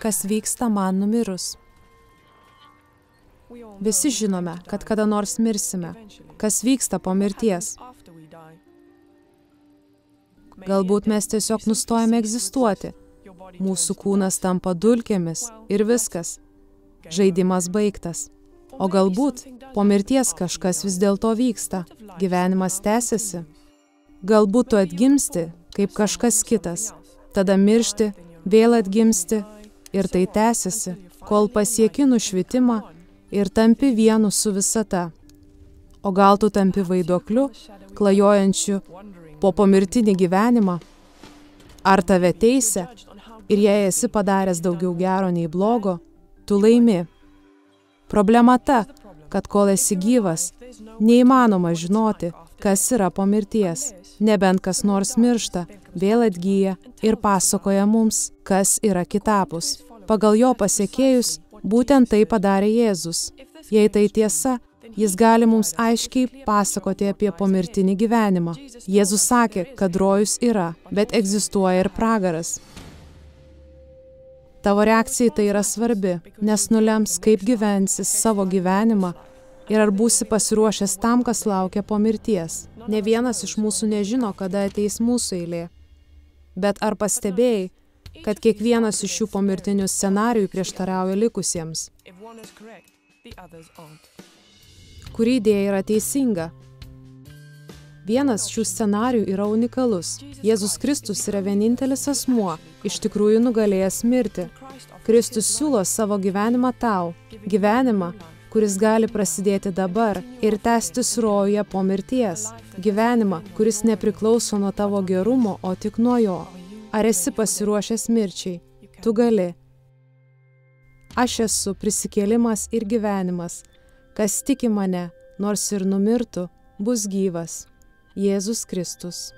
kas vyksta man numirus. Visi žinome, kad kada nors mirsime, kas vyksta po mirties. Galbūt mes tiesiog nustojame egzistuoti. Mūsų kūnas tampa dulkėmis ir viskas. Žaidimas baigtas. O galbūt po mirties kažkas vis dėlto vyksta. Gyvenimas tęsiasi. Galbūt tu atgimsti kaip kažkas kitas. Tada miršti, vėl atgimsti ir tai tęsiasi, kol pasieki nušvitimą ir tampi vienu su visata. O gal tu tampi vaiduokliu, klajojančiu po pomirtinį gyvenimą? Ar tave teisia ir jei esi padaręs daugiau gero nei blogo, tu laimi. Problema ta, kad kol esi gyvas, neįmanoma žinoti, kas yra po mirties. Nebent kas nors miršta, vėl atgyja ir pasakoja mums, kas yra kitapus. Pagal jo pasiekėjus, būtent tai padarė Jėzus. Jei tai tiesa, jis gali mums aiškiai pasakoti apie pomirtinį gyvenimą. Jėzus sakė, kad rojus yra, bet egzistuoja ir pragaras. Tavo reakcija tai yra svarbi, nes nulems, kaip gyvensi savo gyvenimą ir ar būsi pasiruošęs tam, kas laukia po mirties. Ne vienas iš mūsų nežino, kada ateis mūsų eilė. Bet ar pastebėjai, kad kiekvienas iš šių pomirtinių scenarijų prieštarauja likusiems? Kuri idėja yra teisinga? Vienas šių scenarijų yra unikalus. Jėzus Kristus yra vienintelis asmuo, iš tikrųjų nugalėjęs mirti. Kristus siūlo savo gyvenimą tau, gyvenimą, kuris gali prasidėti dabar ir tęstis rojuje po mirties. Gyvenimą, kuris nepriklauso nuo tavo gerumo, o tik nuo jo. Ar esi pasiruošęs mirčiai? Tu gali. Aš esu prisikėlimas ir gyvenimas. Kas tiki mane, nors ir numirtų, bus gyvas. Jėzus Kristus.